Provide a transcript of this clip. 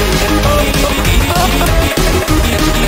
Oh,